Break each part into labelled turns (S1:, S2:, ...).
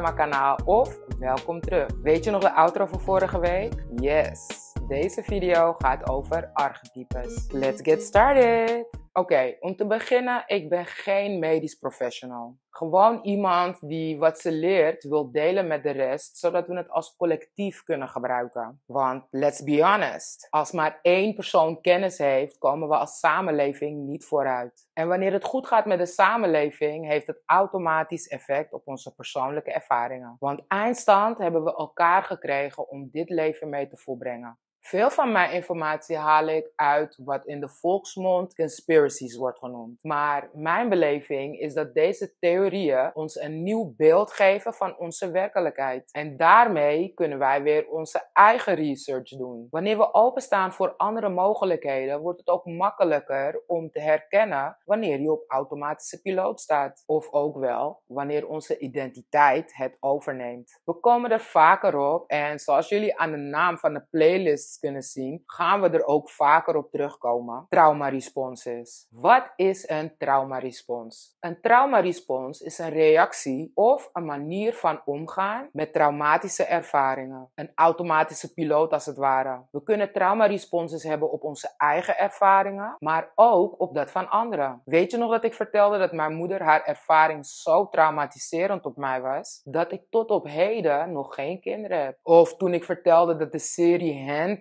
S1: mijn kanaal of welkom terug. Weet je nog de outro van vorige week? Yes! Deze video gaat over archetypes. Let's get started! Oké, om te beginnen, ik ben geen medisch professional. Gewoon iemand die wat ze leert wil delen met de rest, zodat we het als collectief kunnen gebruiken. Want let's be honest, als maar één persoon kennis heeft, komen we als samenleving niet vooruit. En wanneer het goed gaat met de samenleving, heeft het automatisch effect op onze persoonlijke ervaringen. Want eindstand hebben we elkaar gekregen om dit leven mee te volbrengen. Veel van mijn informatie haal ik uit wat in de volksmond conspiracies wordt genoemd. Maar mijn beleving is dat deze theorieën ons een nieuw beeld geven van onze werkelijkheid. En daarmee kunnen wij weer onze eigen research doen. Wanneer we openstaan voor andere mogelijkheden, wordt het ook makkelijker om te herkennen wanneer je op automatische piloot staat. Of ook wel wanneer onze identiteit het overneemt. We komen er vaker op en zoals jullie aan de naam van de playlist kunnen zien, gaan we er ook vaker op terugkomen. Traumaresponses. Wat is een traumarespons? Een traumarespons is een reactie of een manier van omgaan met traumatische ervaringen. Een automatische piloot als het ware. We kunnen traumaresponses hebben op onze eigen ervaringen, maar ook op dat van anderen. Weet je nog dat ik vertelde dat mijn moeder haar ervaring zo traumatiserend op mij was, dat ik tot op heden nog geen kinderen heb? Of toen ik vertelde dat de serie Hand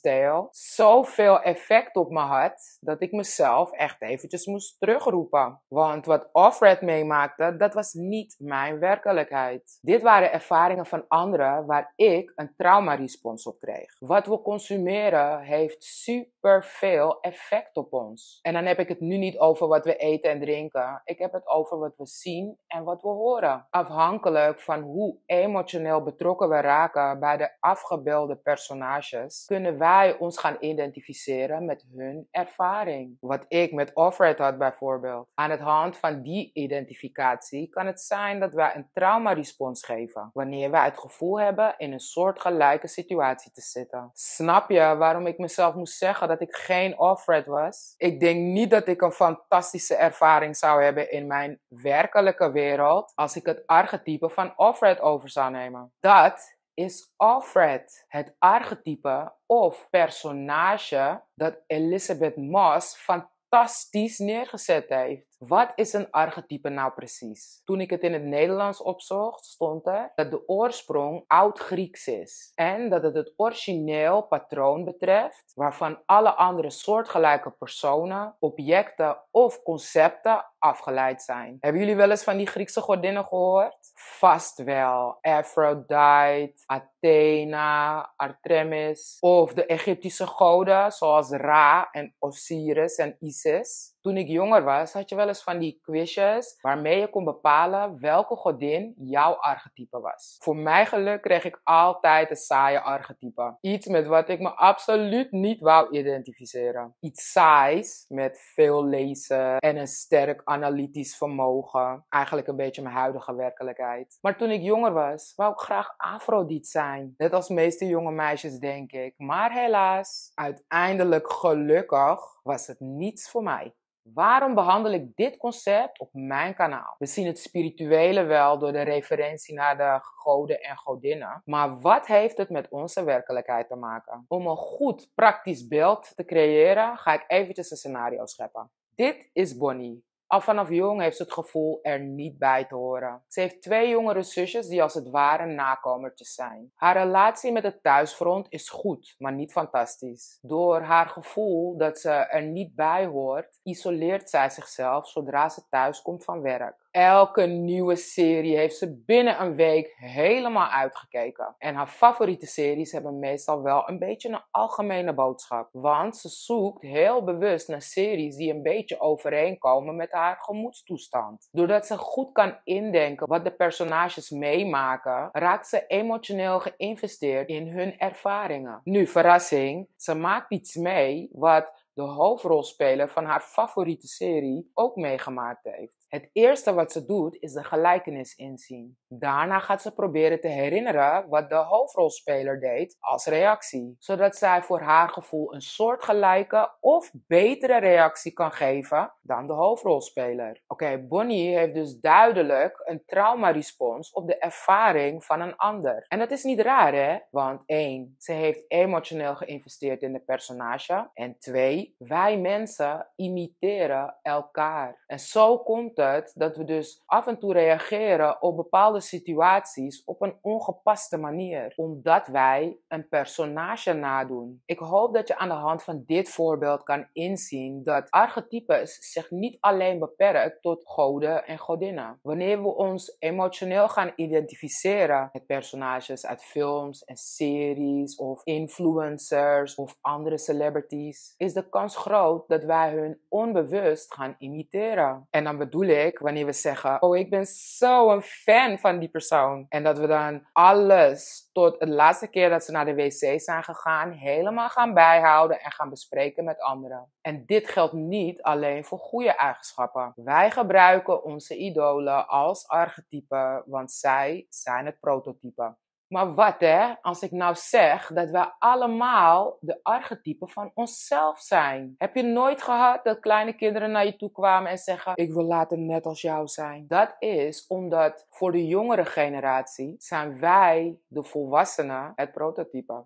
S1: Tale zoveel effect op me had, dat ik mezelf echt eventjes moest terugroepen. Want wat Offred meemaakte, dat was niet mijn werkelijkheid. Dit waren ervaringen van anderen waar ik een traumarespons op kreeg. Wat we consumeren heeft super veel effect op ons. En dan heb ik het nu niet over wat we eten en drinken. Ik heb het over wat we zien en wat we horen. Afhankelijk van hoe emotioneel betrokken we raken bij de afgebeelde personages, kunnen wij ons gaan identificeren met hun ervaring. Wat ik met Offred had bijvoorbeeld. Aan het hand van die identificatie kan het zijn dat wij een traumarespons geven. Wanneer wij het gevoel hebben in een soortgelijke situatie te zitten. Snap je waarom ik mezelf moest zeggen dat ik geen Offred was? Ik denk niet dat ik een fantastische ervaring zou hebben in mijn werkelijke wereld als ik het archetype van Offred over zou nemen. Dat is Alfred, het archetype of personage dat Elizabeth Moss fantastisch neergezet heeft. Wat is een archetype nou precies? Toen ik het in het Nederlands opzocht, stond er dat de oorsprong oud-Grieks is. En dat het het origineel patroon betreft, waarvan alle andere soortgelijke personen, objecten of concepten afgeleid zijn. Hebben jullie wel eens van die Griekse godinnen gehoord? Vast wel. Aphrodite, Athena, Artemis. Of de Egyptische goden zoals Ra en Osiris en Isis. Toen ik jonger was, had je wel eens van die quizjes waarmee je kon bepalen welke godin jouw archetype was. Voor mijn geluk kreeg ik altijd een saaie archetype. Iets met wat ik me absoluut niet wou identificeren. Iets saais met veel lezen en een sterk analytisch vermogen. Eigenlijk een beetje mijn huidige werkelijkheid. Maar toen ik jonger was, wou ik graag Afrodite zijn. Net als meeste jonge meisjes, denk ik. Maar helaas, uiteindelijk gelukkig was het niets voor mij. Waarom behandel ik dit concept op mijn kanaal? We zien het spirituele wel door de referentie naar de goden en godinnen. Maar wat heeft het met onze werkelijkheid te maken? Om een goed praktisch beeld te creëren, ga ik eventjes een scenario scheppen. Dit is Bonnie. Al vanaf jong heeft ze het gevoel er niet bij te horen. Ze heeft twee jongere zusjes die als het ware nakomertjes zijn. Haar relatie met het thuisfront is goed, maar niet fantastisch. Door haar gevoel dat ze er niet bij hoort, isoleert zij zichzelf zodra ze thuis komt van werk. Elke nieuwe serie heeft ze binnen een week helemaal uitgekeken. En haar favoriete series hebben meestal wel een beetje een algemene boodschap. Want ze zoekt heel bewust naar series die een beetje overeenkomen met haar gemoedstoestand. Doordat ze goed kan indenken wat de personages meemaken, raakt ze emotioneel geïnvesteerd in hun ervaringen. Nu, verrassing, ze maakt iets mee wat de hoofdrolspeler van haar favoriete serie ook meegemaakt heeft. Het eerste wat ze doet is de gelijkenis inzien. Daarna gaat ze proberen te herinneren wat de hoofdrolspeler deed als reactie, zodat zij voor haar gevoel een soortgelijke of betere reactie kan geven dan de hoofdrolspeler. Oké, Bonnie heeft dus duidelijk een traumarespons op de ervaring van een ander. En dat is niet raar, hè? Want één, ze heeft emotioneel geïnvesteerd in de personage. En twee, wij mensen imiteren elkaar. En zo komt het dat we dus af en toe reageren op bepaalde situaties op een ongepaste manier, omdat wij een personage nadoen. Ik hoop dat je aan de hand van dit voorbeeld kan inzien dat archetypes zich niet alleen beperkt tot goden en godinnen. Wanneer we ons emotioneel gaan identificeren met personages uit films en series of influencers of andere celebrities, is de kans groot dat wij hun onbewust gaan imiteren. En dan bedoel ik wanneer we zeggen: Oh, ik ben zo'n fan van die persoon. En dat we dan alles tot de laatste keer dat ze naar de wc zijn gegaan, helemaal gaan bijhouden en gaan bespreken met anderen. En dit geldt niet alleen voor goede eigenschappen. Wij gebruiken onze idolen als archetypen, want zij zijn het prototype. Maar wat hè, als ik nou zeg dat wij allemaal de archetypen van onszelf zijn? Heb je nooit gehad dat kleine kinderen naar je toe kwamen en zeggen: Ik wil later net als jou zijn? Dat is omdat voor de jongere generatie zijn wij, de volwassenen, het prototype.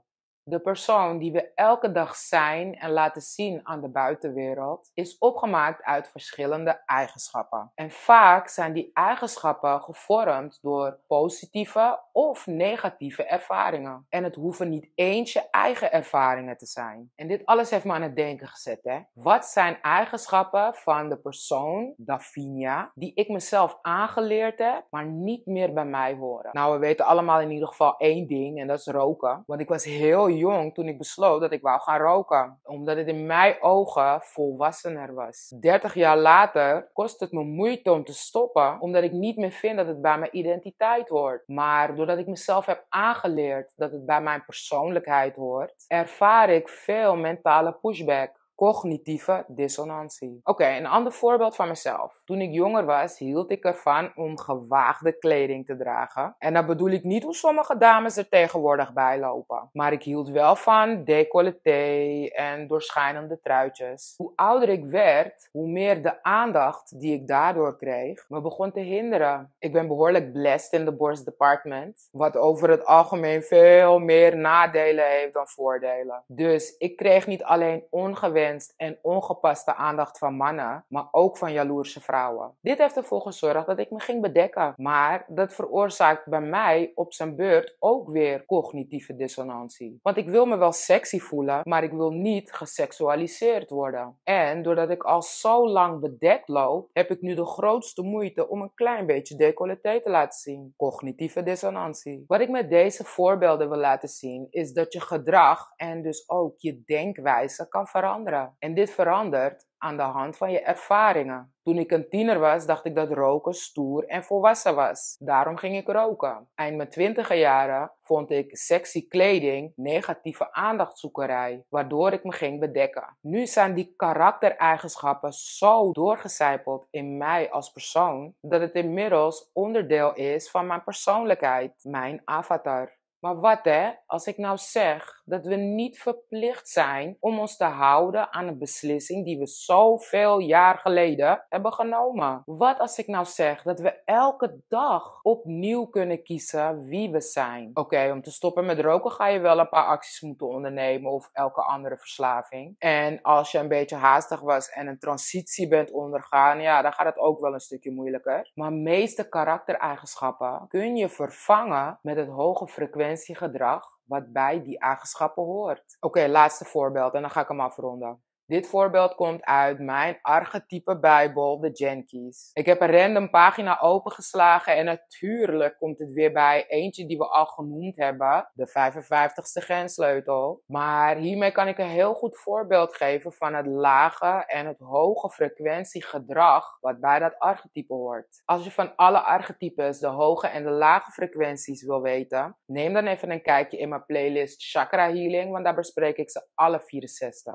S1: De persoon die we elke dag zijn en laten zien aan de buitenwereld is opgemaakt uit verschillende eigenschappen. En vaak zijn die eigenschappen gevormd door positieve of negatieve ervaringen. En het hoeven niet eens je eigen ervaringen te zijn. En dit alles heeft me aan het denken gezet. Hè? Wat zijn eigenschappen van de persoon, Davinia, die ik mezelf aangeleerd heb, maar niet meer bij mij horen? Nou, we weten allemaal in ieder geval één ding en dat is roken. Want ik was heel jong toen ik besloot dat ik wou gaan roken. Omdat het in mijn ogen volwassener was. 30 jaar later kost het me moeite om te stoppen, omdat ik niet meer vind dat het bij mijn identiteit hoort. Maar doordat ik mezelf heb aangeleerd dat het bij mijn persoonlijkheid hoort, ervaar ik veel mentale pushback cognitieve dissonantie. Oké, een ander voorbeeld van mezelf. Toen ik jonger was, hield ik ervan om gewaagde kleding te dragen. En dat bedoel ik niet hoe sommige dames er tegenwoordig bij lopen. Maar ik hield wel van decolleté en doorschijnende truitjes. Hoe ouder ik werd, hoe meer de aandacht die ik daardoor kreeg me begon te hinderen. Ik ben behoorlijk blessed in de borst department, wat over het algemeen veel meer nadelen heeft dan voordelen. Dus ik kreeg niet alleen ongewenst en ongepaste aandacht van mannen, maar ook van jaloerse vrouwen. Dit heeft ervoor gezorgd dat ik me ging bedekken, maar dat veroorzaakt bij mij op zijn beurt ook weer cognitieve dissonantie. Want ik wil me wel sexy voelen, maar ik wil niet geseksualiseerd worden. En doordat ik al zo lang bedekt loop, heb ik nu de grootste moeite om een klein beetje decolleté te laten zien. Cognitieve dissonantie. Wat ik met deze voorbeelden wil laten zien is dat je gedrag en dus ook je denkwijze kan veranderen. En dit verandert aan de hand van je ervaringen. Toen ik een tiener was, dacht ik dat roken stoer en volwassen was. Daarom ging ik roken. Eind mijn twintige jaren vond ik sexy kleding negatieve aandachtzoekerij, waardoor ik me ging bedekken. Nu zijn die karaktereigenschappen zo doorgecijpeld in mij als persoon, dat het inmiddels onderdeel is van mijn persoonlijkheid, mijn avatar. Maar wat hè, als ik nou zeg dat we niet verplicht zijn om ons te houden aan een beslissing die we zoveel jaar geleden hebben genomen? Wat als ik nou zeg dat we elke dag opnieuw kunnen kiezen wie we zijn? Oké, om te stoppen met roken ga je wel een paar acties moeten ondernemen of elke andere verslaving. En als je een beetje haastig was en een transitie bent ondergaan, ja, dan gaat het ook wel een stukje moeilijker. Maar meeste karaktereigenschappen kun je vervangen met het hoge frequentie gedrag wat bij die eigenschappen hoort. Oké, laatste voorbeeld en dan ga ik hem afronden. Dit voorbeeld komt uit mijn archetype Bijbel, de Jenkies. Ik heb een random pagina opengeslagen en natuurlijk komt het weer bij eentje die we al genoemd hebben, de 55ste gensleutel. Maar hiermee kan ik een heel goed voorbeeld geven van het lage en het hoge frequentiegedrag wat bij dat archetype hoort. Als je van alle archetypes de hoge en de lage frequenties wil weten, neem dan even een kijkje in mijn playlist Chakra Healing, want daar bespreek ik ze alle 64.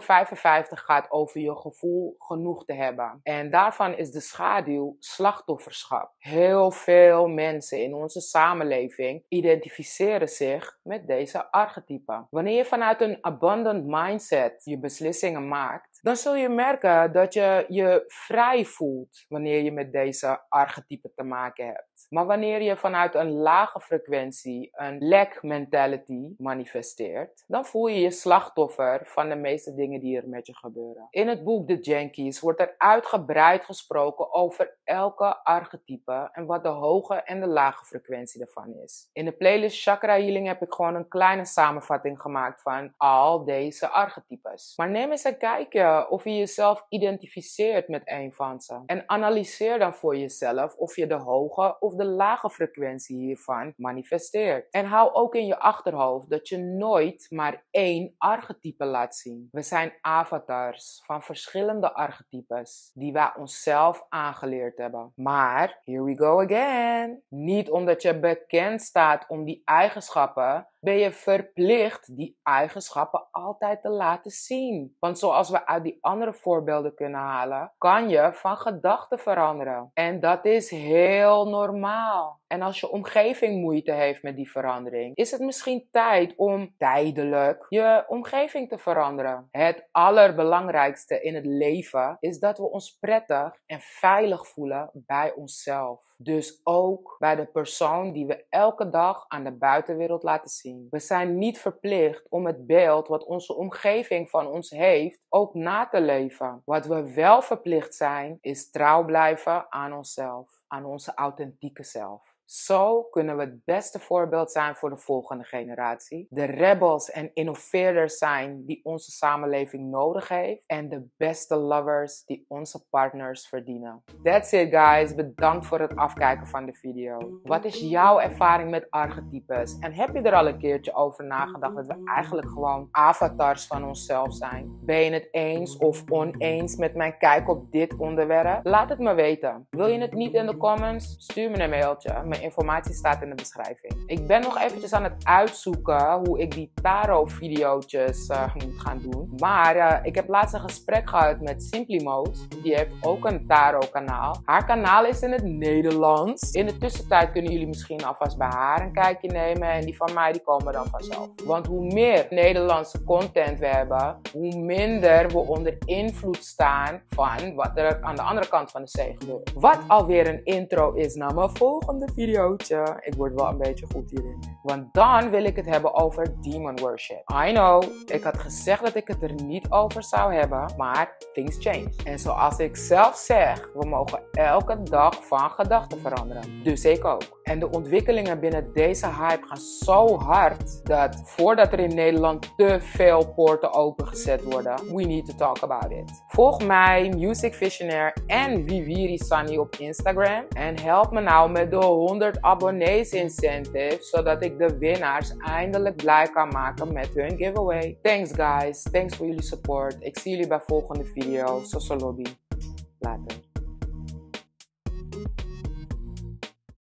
S1: Gensleutel 55 gaat over je gevoel genoeg te hebben. En daarvan is de schaduw slachtofferschap. Heel veel mensen in onze samenleving identificeren zich met deze archetypen. Wanneer je vanuit een abundant mindset je beslissingen maakt, dan zul je merken dat je je vrij voelt wanneer je met deze archetypen te maken hebt. Maar wanneer je vanuit een lage frequentie een lack mentality manifesteert, dan voel je je slachtoffer van de meeste dingen die er met je gebeuren. In het boek The Jankies wordt er uitgebreid gesproken over elke archetype en wat de hoge en de lage frequentie ervan is. In de playlist Chakra Healing heb ik gewoon een kleine samenvatting gemaakt van al deze archetypes. Maar neem eens een kijkje of je jezelf identificeert met een van ze. En analyseer dan voor jezelf of je de hoge of de lage frequentie hiervan manifesteert. En hou ook in je achterhoofd dat je nooit maar één archetype laat zien. We zijn avatars van verschillende archetypes die wij onszelf aangeleerd hebben. Maar, here we go again. Niet omdat je bekend staat om die eigenschappen, ben je verplicht die eigenschappen altijd te laten zien. Want zoals we uit die andere voorbeelden kunnen halen, kan je van gedachten veranderen. En dat is heel normaal. En als je omgeving moeite heeft met die verandering, is het misschien tijd om tijdelijk je omgeving te veranderen. Het allerbelangrijkste in het leven is dat we ons prettig en veilig voelen bij onszelf. Dus ook bij de persoon die we elke dag aan de buitenwereld laten zien. We zijn niet verplicht om het beeld wat onze omgeving van ons heeft ook na te leven. Wat we wel verplicht zijn, is trouw blijven aan onszelf, aan onze authentieke zelf. Zo kunnen we het beste voorbeeld zijn voor de volgende generatie. De rebels en innoveerders zijn die onze samenleving nodig heeft. En de beste lovers die onze partners verdienen. That's it guys. Bedankt voor het afkijken van de video. Wat is jouw ervaring met archetypes? En heb je er al een keertje over nagedacht dat we eigenlijk gewoon avatars van onszelf zijn? Ben je het eens of oneens met mijn kijk op dit onderwerp? Laat het me weten. Wil je het niet in de comments? Stuur me een mailtje informatie staat in de beschrijving. Ik ben nog eventjes aan het uitzoeken hoe ik die tarot-video's eh, moet gaan doen. Maar uh, ik heb laatst een gesprek gehad met Simply Mode. Die heeft ook een tarot-kanaal. Haar kanaal is in het Nederlands. In de tussentijd kunnen jullie misschien alvast bij haar een kijkje nemen. En die van mij die komen dan vanzelf. Want hoe meer Nederlandse content we hebben, hoe minder we onder invloed staan van wat er aan de andere kant van de zee gebeurt. Wat alweer een intro is naar mijn volgende video Ik word wel een beetje goed hierin. Want dan wil ik het hebben over demon worship. I know, ik had gezegd dat ik het er niet over zou hebben, maar things change. En zoals ik zelf zeg, we mogen elke dag van gedachten veranderen. Dus ik ook. En de ontwikkelingen binnen deze hype gaan zo hard dat voordat er in Nederland te veel poorten opengezet worden, we need to talk about it. Volg mij, Music Visionaire en Viviri Sunny op Instagram en help me nou met de 100 abonnees incentive, zodat ik de winnaars eindelijk blij kan maken met hun giveaway. Thanks guys, thanks voor jullie support. Ik zie jullie bij volgende video. Soso Lobby. Later.